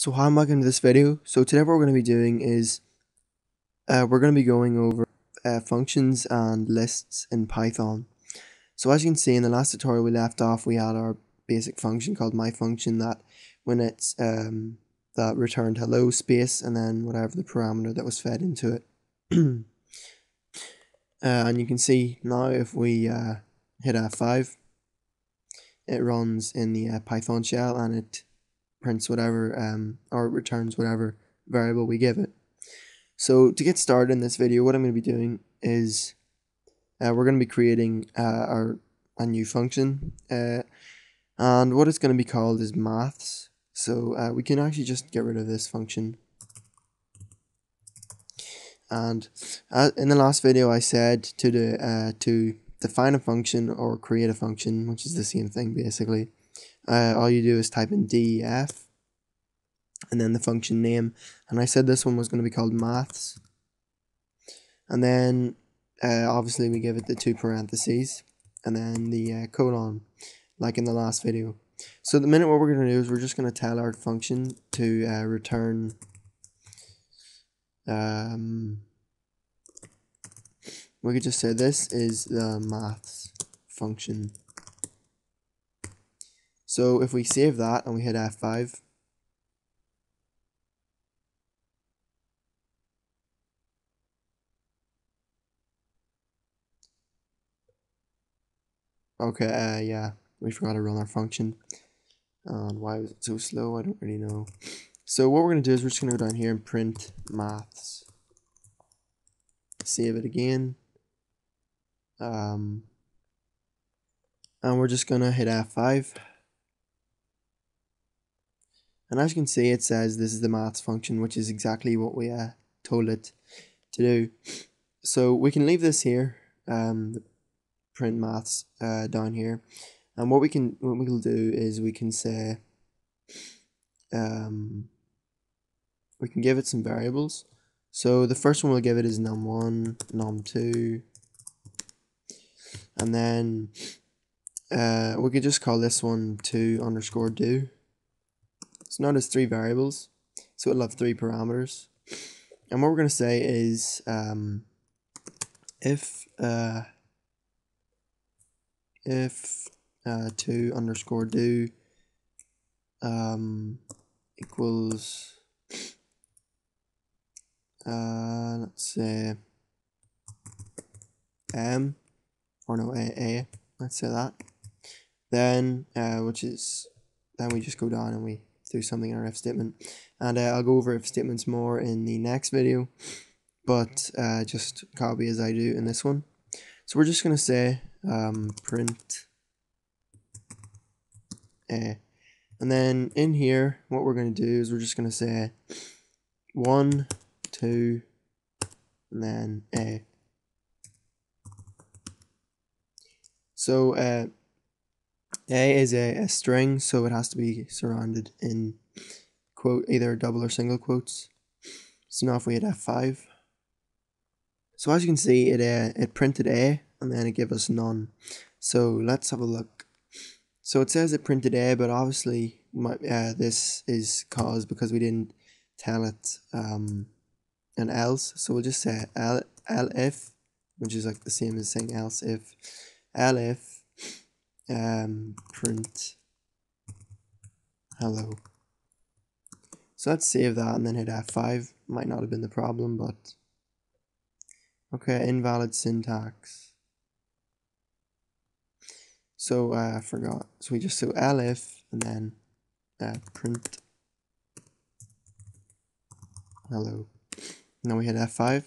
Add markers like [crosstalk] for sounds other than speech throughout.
So hi and welcome to this video. So today what we're going to be doing is uh, we're going to be going over uh, functions and lists in Python. So as you can see in the last tutorial we left off we had our basic function called my function that when it's um, that returned hello space and then whatever the parameter that was fed into it. [clears throat] uh, and you can see now if we uh, hit F5 it runs in the uh, Python shell and it prints whatever um, or returns whatever variable we give it. So to get started in this video, what I'm going to be doing is uh, we're going to be creating uh, our a new function, uh, and what it's going to be called is maths. So uh, we can actually just get rid of this function. And uh, in the last video, I said to the uh, to define a function or create a function, which is the same thing basically uh, all you do is type in def and then the function name. And I said this one was going to be called maths. And then uh, obviously we give it the two parentheses and then the uh, colon like in the last video. So the minute what we're going to do is we're just going to tell our function to uh, return um, we could just say this is the maths function so if we save that and we hit F5, Okay, uh, yeah, we forgot to run our function. And why was it so slow? I don't really know. So what we're going to do is we're just going to go down here and print maths. Save it again. Um, and we're just going to hit F5. And as you can see, it says this is the maths function, which is exactly what we uh, told it to do. So we can leave this here, um, print maths uh, down here. And what we can what we will do is we can say um, we can give it some variables. So the first one we'll give it is num1, num2, and then uh, we could just call this one to underscore do. So notice three variables. So it'll have three parameters. And what we're going to say is um, if uh, if uh, to underscore do um, equals uh, let's say m or no a, a let's say that then uh, which is then we just go down and we do something in our if statement. And uh, I'll go over if statements more in the next video, but uh, just copy as I do in this one. So we're just going to say um, print a. And then in here, what we're going to do is we're just going to say 1, 2, and then a. So uh, a is a, a string, so it has to be surrounded in quote either double or single quotes. So now if we hit F5, so as you can see, it uh, it printed A and then it gave us none. So let's have a look. So it says it printed A, but obviously my, uh, this is caused because we didn't tell it um, an else. So we'll just say L, if, which is like the same as saying else if, L if um, print hello. So let's save that and then hit F5. Might not have been the problem, but okay, invalid syntax. So uh, I forgot. So we just do elif and then uh, print hello. Now we hit F5.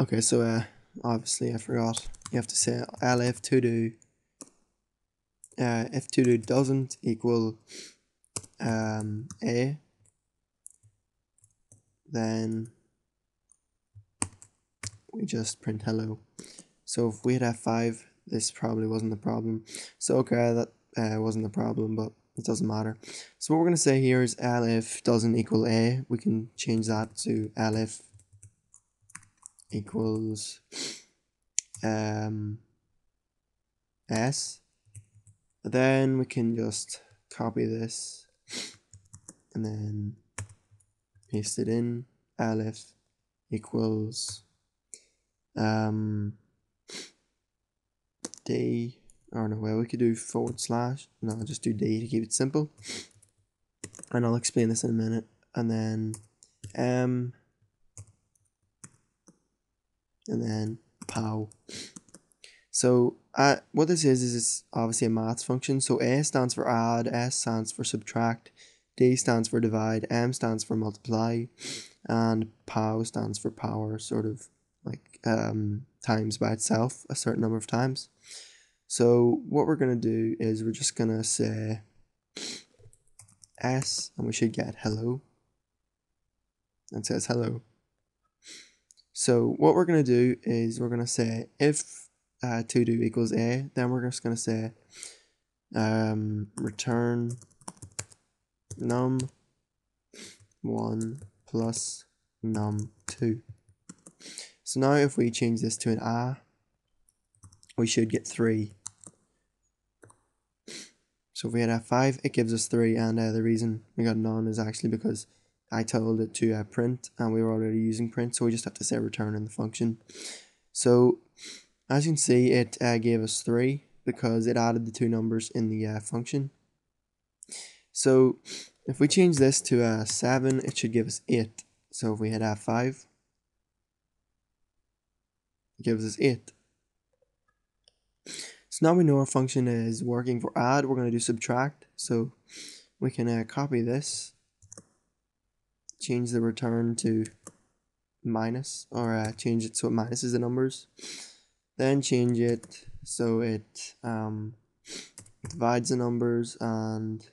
Okay, so uh, obviously I forgot. You have to say elif to do. Uh, if to do doesn't equal um, a. Then we just print hello. So if we had f5 this probably wasn't the problem. So okay that uh, wasn't the problem but it doesn't matter. So what we're going to say here is elif doesn't equal a. We can change that to elif equals [sniffs] um, s then we can just copy this [sniffs] and then paste it in. Elif equals um d or no well we could do forward slash. No I'll just do d to keep it simple. And I'll explain this in a minute. And then m and then pow so uh, what this is is it's obviously a maths function so a stands for add s stands for subtract d stands for divide m stands for multiply and pow stands for power sort of like um, times by itself a certain number of times so what we're going to do is we're just going to say S and we should get hello. And says hello. So what we're going to do is we're going to say if uh, to do equals A, then we're just going to say um, return num 1 plus num 2. So now if we change this to an A, we should get 3. So if we had F5, it gives us 3, and uh, the reason we got none is actually because I told it to uh, print, and we were already using print, so we just have to say return in the function. So as you can see, it uh, gave us 3 because it added the two numbers in the uh, function. So if we change this to uh, 7, it should give us 8. So if we hit F5, it gives us 8. So now we know our function is working for add, we're going to do subtract. So we can uh, copy this, change the return to minus, or uh, change it so it minuses the numbers. Then change it so it um, divides the numbers and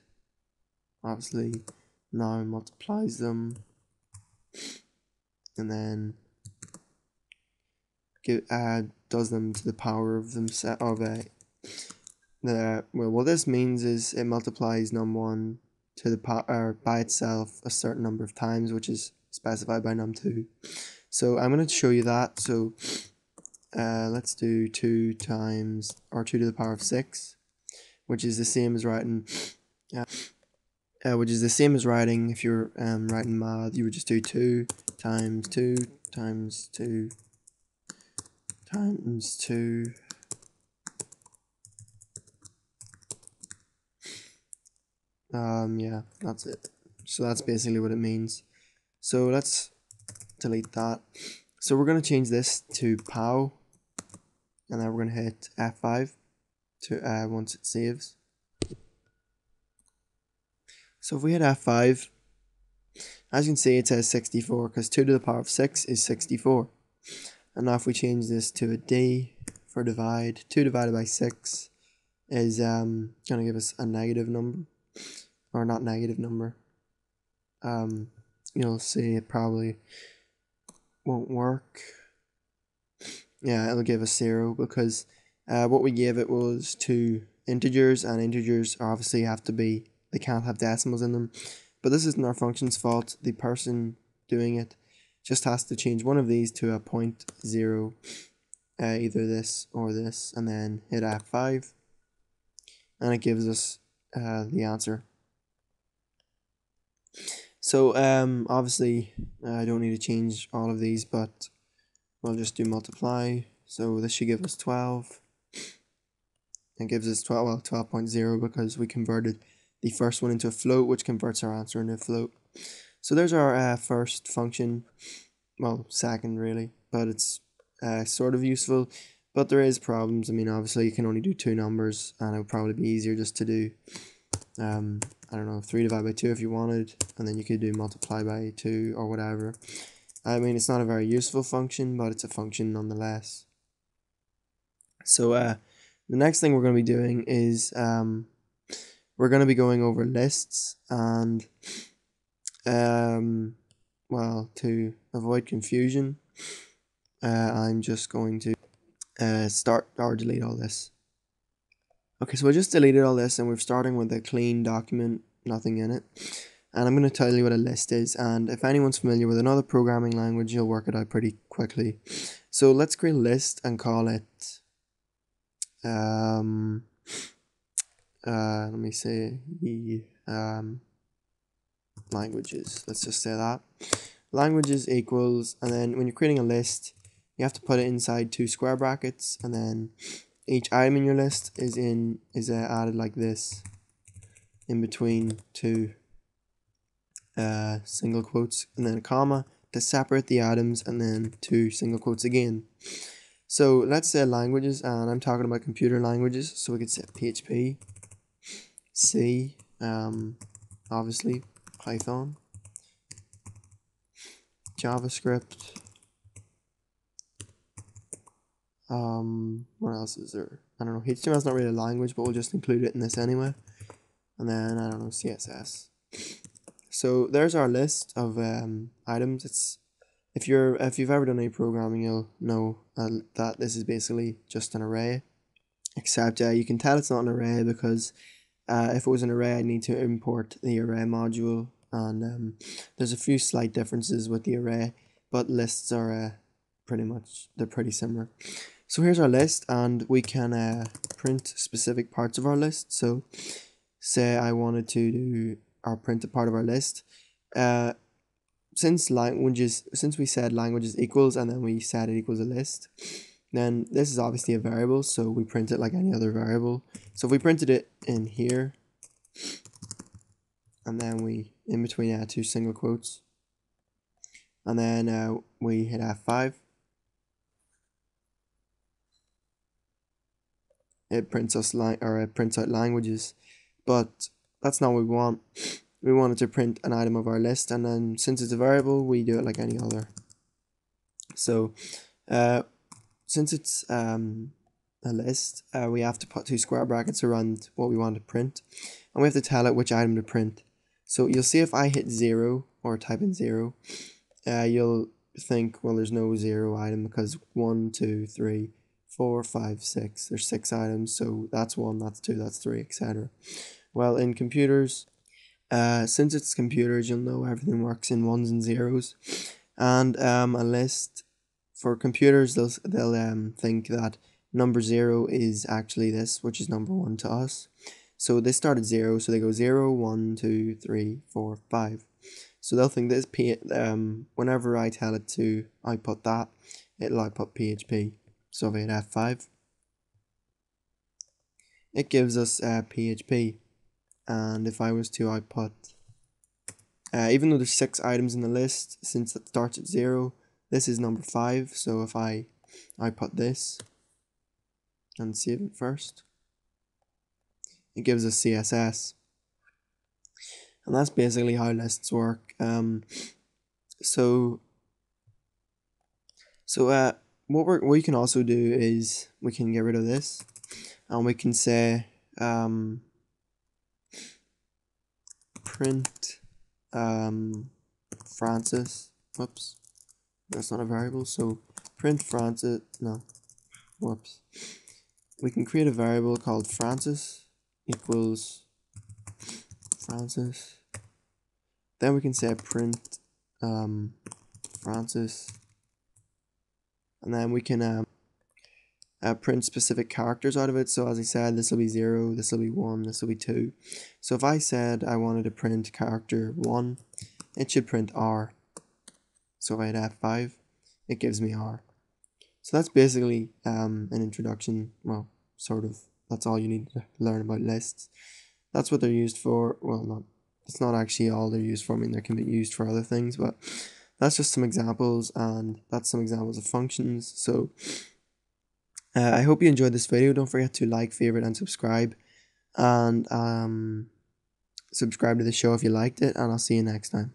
obviously now multiplies them. And then give, add does them to the power of them of a the well what this means is it multiplies num1 to the power by itself a certain number of times which is specified by num2 so I'm going to show you that. So uh, let's do 2 times or 2 to the power of 6 which is the same as writing uh, uh, which is the same as writing if you're um, writing math you would just do 2 times 2 times 2 times 2 um yeah that's it. So that's basically what it means. So let's delete that. So we're going to change this to pow and then we're going to hit F5 to uh, once it saves. So if we hit F5 as you can see it says 64 because 2 to the power of 6 is 64 and now if we change this to a D for divide, 2 divided by 6 is um, going to give us a negative number. Or not negative number. Um, you'll see it probably won't work. Yeah, it'll give us 0 because uh, what we gave it was two integers and integers obviously have to be, they can't have decimals in them. But this isn't our function's fault. The person doing it just has to change one of these to a point zero, uh, either this or this, and then hit F5, and it gives us uh, the answer. So um, obviously I don't need to change all of these, but we'll just do multiply. So this should give us 12. It gives us 12, well, 12.0 because we converted the first one into a float, which converts our answer into a float. So there's our uh, first function, well, second really, but it's uh, sort of useful. But there is problems. I mean, obviously you can only do two numbers, and it would probably be easier just to do, um, I don't know, three divided by two if you wanted, and then you could do multiply by two or whatever. I mean, it's not a very useful function, but it's a function nonetheless. So, uh, the next thing we're going to be doing is um, we're going to be going over lists and um, well, to avoid confusion, uh, I'm just going to uh, start or delete all this. Okay, so I just deleted all this and we're starting with a clean document, nothing in it. And I'm going to tell you what a list is. And if anyone's familiar with another programming language, you'll work it out pretty quickly. So let's create a list and call it, um, uh, let me say um, languages. Let's just say that languages equals, and then when you're creating a list, you have to put it inside two square brackets, and then each item in your list is in is added like this, in between two uh, single quotes, and then a comma to separate the items, and then two single quotes again. So let's say languages, and I'm talking about computer languages, so we could say PHP, C, um, obviously Python, JavaScript. Um, what else is there? I don't know. HTML is not really a language, but we'll just include it in this anyway. And then I don't know CSS. So there's our list of um, items. It's if you're if you've ever done any programming, you'll know uh, that this is basically just an array. Except uh, you can tell it's not an array because uh, if it was an array, I'd need to import the array module, and um, there's a few slight differences with the array, but lists are uh, pretty much they're pretty similar. So here's our list, and we can uh, print specific parts of our list. So say I wanted to do our print a part of our list. Uh, since languages since we said languages equals and then we said it equals a list then this is obviously a variable so we print it like any other variable so if we printed it in here and then we in between add two single quotes and then uh, we hit F5 it prints us line or it prints out languages. But that's not what we want. [sniffs] We wanted to print an item of our list and then since it's a variable we do it like any other. So uh, since it's um, a list uh, we have to put two square brackets around what we want to print and we have to tell it which item to print. So you'll see if I hit zero or type in zero uh, you'll think well there's no zero item because one two three four five six there's six items so that's one that's two that's three etc well in computers uh, since it's computers, you'll know everything works in ones and zeros. And um, a list for computers, they'll, they'll um, think that number zero is actually this, which is number one to us. So they start at zero, so they go zero, one, two, three, four, five. So they'll think this P um whenever I tell it to output that, it'll output PHP. I hit F5, it gives us uh, PHP and if I was to output uh, even though there's six items in the list since it starts at zero this is number five. So if I output this and save it first it gives us CSS and that's basically how lists work. Um, so so uh, what, we what we can also do is we can get rid of this and we can say um, print um, Francis. Whoops. That's not a variable. So print Francis. No. Whoops. We can create a variable called Francis equals Francis. Then we can say print um, Francis. And then we can um, uh, print specific characters out of it. So as I said, this will be 0, this will be 1, this will be 2. So if I said I wanted to print character 1, it should print R. So if I hit F5, it gives me R. So that's basically um, an introduction, well, sort of, that's all you need to learn about lists. That's what they're used for, well, not, it's not actually all they're used for, I mean, they can be used for other things, but that's just some examples, and that's some examples of functions. So uh, I hope you enjoyed this video. Don't forget to like, favorite, and subscribe. And um, subscribe to the show if you liked it. And I'll see you next time.